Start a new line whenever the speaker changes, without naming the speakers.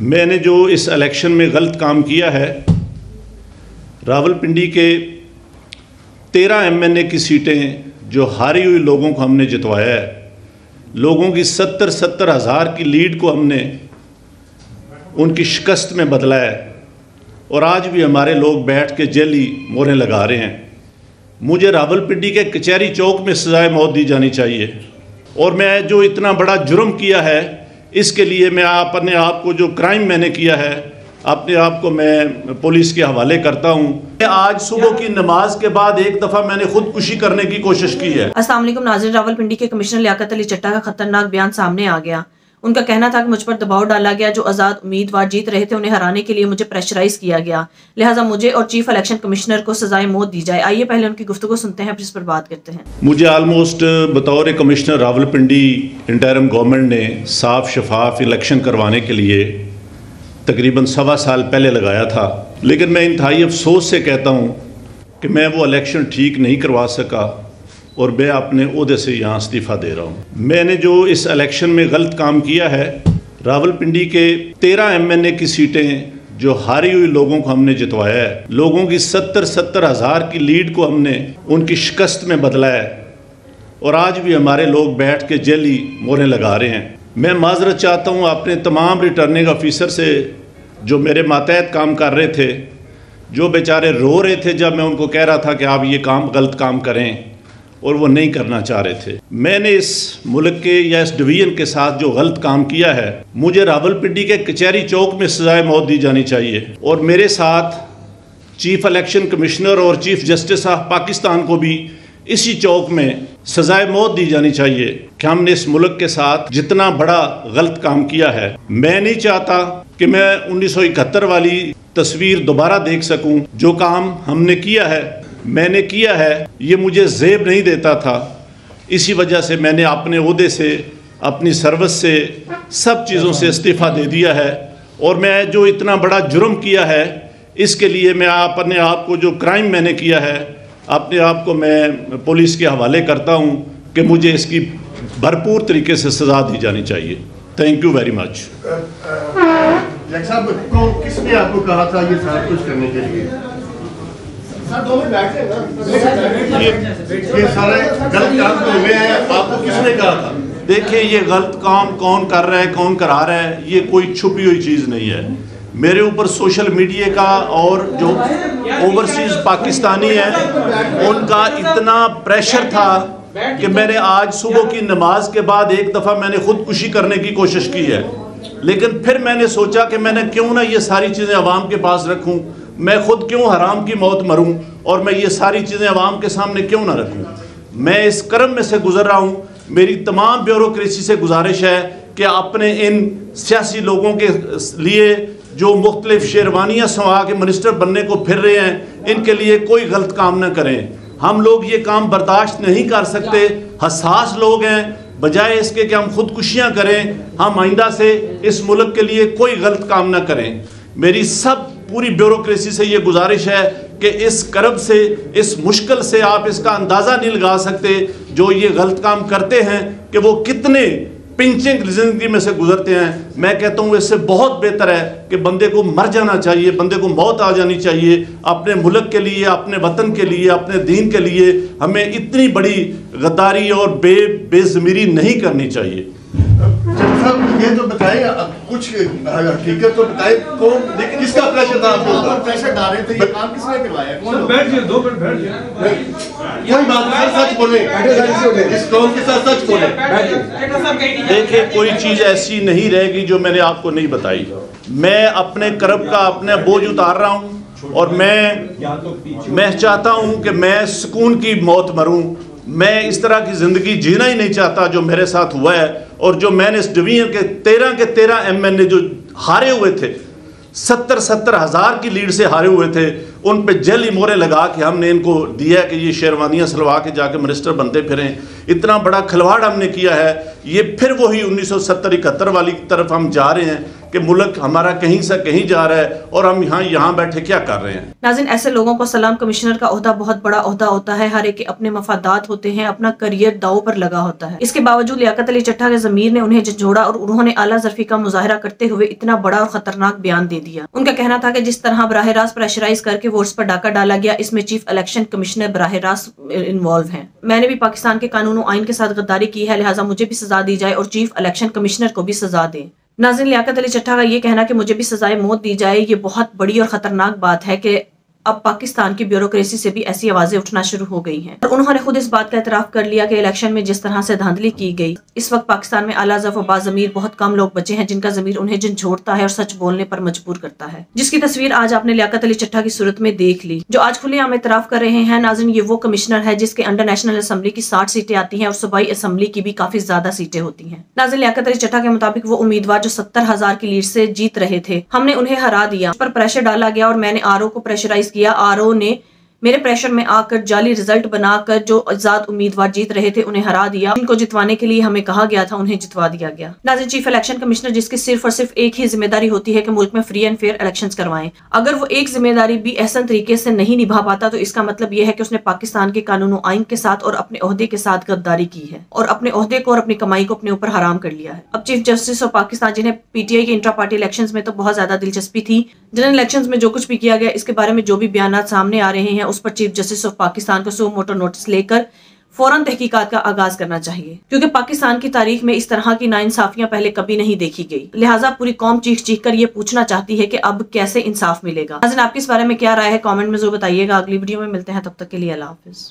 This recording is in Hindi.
मैंने जो इस इलेक्शन में गलत काम किया है, रावलपिंडी के तेरह एमएनए की सीटें जो हारी हुई लोगों को हमने जितवाया है, लोगों की सत्तर सत्तर हज़ार की लीड को हमने उनकी शिकस्त में बदला है और आज भी हमारे लोग बैठ के जेली मोरें लगा रहे हैं। मुझे रावलपिंडी के कचहरी चौक में सजाए मौत दी जानी चाहिए और मैं जो इतना बड़ा जुर्म किया है इसके लिए मैं अपने आप को जो क्राइम मैंने किया है, अपने आप को मैं पुलिस के हवाले करता हूँ। आज सुबह की नमाज़ के बाद एक दफ़ा मैंने खुदकुशी करने की कोशिश की है।
असला नाजिर रावलपिंडी के कमिश्नर लियाकत अली चट्टा का खतरनाक बयान सामने आ गया। उनका कहना था कि मुझ पर दबाव डाला गया, जो आज़ाद उम्मीदवार जीत रहे थे, उन्हें हराने के लिए मुझे प्रेशराइज किया गया। लिहाजा मुझे और चीफ इलेक्शन कमिश्नर को सजाए मौत दी जाए। आइए पहले उनकी गुफ्तु सुनते हैं इस पर बात करते हैं।
मुझे आलमोस्ट बतौर कमिश्नर रावलपिंडी इंटरम गवर्नमेंट ने साफ़ शफाफ इलेक्शन करवाने के लिए तकरीबन सवा साल पहले लगाया था। लेकिन मैं इंतहाई अफसोस से कहता हूँ कि मैं वो इलेक्शन ठीक नहीं करवा सका। और मैं अपने अहदे से यहाँ इस्तीफ़ा दे रहा हूँ। मैंने जो इस इलेक्शन में गलत काम किया है, रावलपिंडी के तेरह एमएनए की सीटें जो हारी हुई लोगों को हमने जितवाया है, लोगों की सत्तर सत्तर हज़ार की लीड को हमने उनकी शिकस्त में बदला है। और आज भी हमारे लोग बैठ के जेली मोरें लगा रहे हैं। मैं माजरत चाहता हूँ अपने तमाम रिटर्निंग ऑफिसर से जो मेरे मातहत काम कर रहे थे, जो बेचारे रो रहे थे जब मैं उनको कह रहा था कि आप ये काम, गलत काम करें। और वो नहीं करना चाह रहे थे। मैंने इस मुल्क के या इस डिवीज़न के साथ जो गलत काम किया है, मुझे रावलपिंडी के कचहरी चौक में सजाए मौत दी जानी चाहिए और मेरे साथ चीफ इलेक्शन कमिश्नर और चीफ जस्टिस ऑफ़ पाकिस्तान को भी इसी चौक में सजाए मौत दी जानी चाहिए कि हमने इस मुल्क के साथ जितना बड़ा गलत काम किया है। मैं नहीं चाहता कि मैं उन्नीस सौ इकहत्तर वाली तस्वीर दोबारा देख सकूँ, जो काम हमने किया है मैंने किया है, ये मुझे जेब नहीं देता था। इसी वजह से मैंने अपने अहदे से, अपनी सर्विस से सब चीज़ों से इस्तीफ़ा दे दिया है। और मैं जो इतना बड़ा जुर्म किया है, इसके लिए मैं अपने आप को जो क्राइम मैंने किया है, अपने आप को मैं पुलिस के हवाले करता हूँ कि मुझे इसकी भरपूर तरीके से सज़ा दी जानी चाहिए। थैंक यू वेरी मच
साहब को किसने आपको कहा था ये सारा कुछ करने के लिए? ये सारे गलत काम तो हुए हैं। आपको किसने कहा था?
देखिए ये गलत काम कौन कर रहा है कौन करा रहा है ये कोई छुपी हुई चीज़ नहीं है। मेरे ऊपर सोशल मीडिया का और जो ओवरसीज पाकिस्तानी है उनका इतना प्रेशर था कि मैंने आज सुबह की नमाज़ के बाद एक दफ़ा मैंने खुदकुशी करने की कोशिश की है। लेकिन फिर मैंने सोचा कि मैंने क्यों ना ये सारी चीज़ें आवाम के पास रखूँ। मैं खुद क्यों हराम की मौत मरूं? और मैं ये सारी चीज़ें आवाम के सामने क्यों ना रखूँ? मैं इस कर्म में से गुजर रहा हूँ। मेरी तमाम ब्यूरोसी से गुजारिश है कि अपने इन सियासी लोगों के लिए जो मुख्तलिफ़ शेरवानियाँ सवा के मिनिस्टर बनने को फिर रहे हैं, इनके लिए कोई गलत काम न करें। हम लोग ये काम बर्दाश्त नहीं कर सकते। हसास लोग हैं। बजाय इसके कि हम खुदकुशियाँ करें, हम आइंदा से इस मुल्क के लिए कोई गलत काम ना करें। मेरी सब पूरी ब्यूरोक्रेसी से ये गुजारिश है कि इस करब से, इस मुश्किल से आप इसका अंदाज़ा नहीं लगा सकते जो ये गलत काम करते हैं कि वो कितने पिंचिंग ज़िंदगी में से गुजरते हैं। मैं कहता हूँ इससे बहुत बेहतर है कि बंदे को मर जाना चाहिए, बंदे को मौत आ जानी चाहिए, अपने मुल्क के लिए, अपने वतन के लिए, अपने दीन के लिए हमें इतनी बड़ी गद्दारी और बे बेजमीरी नहीं करनी चाहिए।
ये तो बताएँ कुछ हकीकत तो बताएँ कौन किसका प्रेशर था आपको प्रेशर डाल रहे थे ये काम किसने करवाया? कौन बैठ जाइए दो मिनट बैठ जाइए। कोई बात नहीं सच बोले। इस कौम के साथ सच बोले?
देखिए कोई चीज़ ऐसी नहीं रहेगी जो मैंने आपको नहीं बताई। मैं अपने करब का अपने बोझ उतार रहा हूँ और मैं मैं चाहता हूँ कि मैं सुकून की मौत मरूं। मैं इस तरह की ज़िंदगी जीना ही नहीं चाहता जो मेरे साथ हुआ है। और जो मैंने इस डिवीज़न के तेरह के तेरह एम एन ए जो हारे हुए थे, सत्तर सत्तर हज़ार की लीड से हारे हुए थे, उन पे जली मोरे लगा के हमने इनको दिया कि ये शेरवानियाँ सलवा के जाके मिनिस्टर बनते फिरें। इतना बड़ा खिलवाड़ हमने किया है, ये फिर वही उन्नीस सौ सत्तर इकहत्तर वाली तरफ़ हम जा रहे हैं। कि मुल्क हमारा कहीं से कहीं जा रहा है और हम यहाँ यहाँ बैठे क्या कर रहे हैं?
नाजिन, ऐसे लोगों को सलाम कमिश्नर का अहदा बहुत बड़ा अहदा होता है। हर एक अपने मफादात होते हैं, अपना करियर दाव पर लगा होता है। इसके बावजूद लियाकत अली चट्टा के जमीर ने उन्हें जोड़ा और उन्होंने आला जरफी का मुजाहरा करते हुए इतना बड़ा और खतरनाक बयान दे दिया। उनका कहना था कि जिस तरह बराह रास्त प्रेशराइज करके वोट्स पर डाका डाला गया, इसमें चीफ इलेक्शन कमिश्नर बराह रास्त इन्वॉल्व है। मैंने भी पाकिस्तान के कानून आइन के साथ गद्दारी की है, लिहाजा मुझे भी सजा दी जाए और चीफ इलेक्शन कमिश्नर को भी सजा दे। नाजिन लियाकत अली चट्ठा का ये कहना कि मुझे भी सजाए मौत दी जाए, ये बहुत बड़ी और खतरनाक बात है कि अब पाकिस्तान की ब्यूरोक्रेसी से भी ऐसी आवाज़ें उठना शुरू हो गई हैं। और उन्होंने खुद इस बात का एतराफ कर लिया कि इलेक्शन में जिस तरह से धांधली की गई, इस वक्त पाकिस्तान में आला जफ जमीर बहुत कम लोग बचे हैं जिनका जमीर उन्हें झंझोड़ता है और सच बोलने पर मजबूर करता है। जिसकी तस्वीर आज आपने लियाकत अली चट्टा की सूरत में देख ली, जो आज खुलेआम एतराफ कर रहे हैं। नाजिन ये वो कमिश्नर है जिसके अंडर नेशनल असम्बली की साठ सीटें आती हैं और सूबाई असम्बली की भी काफ़ी ज़्यादा सीटें होती हैं। नाजिन लियाकत अली चट्टा के मुताबिक वो उम्मीदवार जो सत्तर हज़ार की लीड से जीत रहे थे, हमने उन्हें हरा दिया, पर प्रेशर डाला गया और मैंने आरओ को प्रेशराइज किया आरओ ने मेरे प्रेशर में आकर जाली रिज़ल्ट बनाकर जो आज़ाद उम्मीदवार जीत रहे थे, उन्हें हरा दिया। इनको जितवाने के लिए हमें कहा गया था, उन्हें जितवा दिया गया। नाजिन चीफ इलेक्शन कमिश्नर जिसकी सिर्फ़ और सिर्फ़ एक ही ज़िम्मेदारी होती है कि मुल्क में फ्री एंड फेयर इलेक्शन करवाएँ। अगर वो एक ज़िम्मेदारी भी ऐसा तरीके से नहीं निभा पाता तो इसका मतलब यह है कि उसने पाकिस्तान के कानून आइन के साथ और अपने अहदे के साथ गद्दारी की है और अपने अहदे को और अपनी कमाई को अपने ऊपर हराम कर लिया है। अब चीफ जस्टिस ऑफ़ पाकिस्तान, जिन्हें पीटीआई के इंट्रा पार्टी इलेक्शन में तो बहुत ज़्यादा दिलचस्पी थी जनरल इलेक्शन में जो कुछ भी किया गया, इसके बारे में जो भी बयान सामने आ रहे हैं उस पर चीफ जस्टिस ऑफ़ पाकिस्तान को सो मोटो नोटिस लेकर फ़ौरन तहकीकात का आगाज़ करना चाहिए। क्योंकि पाकिस्तान की तारीख में इस तरह की नाइंसाफियाँ पहले कभी नहीं देखी गई। लिहाजा पूरी कौम चीख चीख कर ये पूछना चाहती है कि अब कैसे इंसाफ मिलेगा। आपके इस बारे में क्या राय है? कमेंट में जो बताइएगा। अगली वीडियो में मिलते हैं। तब तक के लिए अल्लाह हाफिज।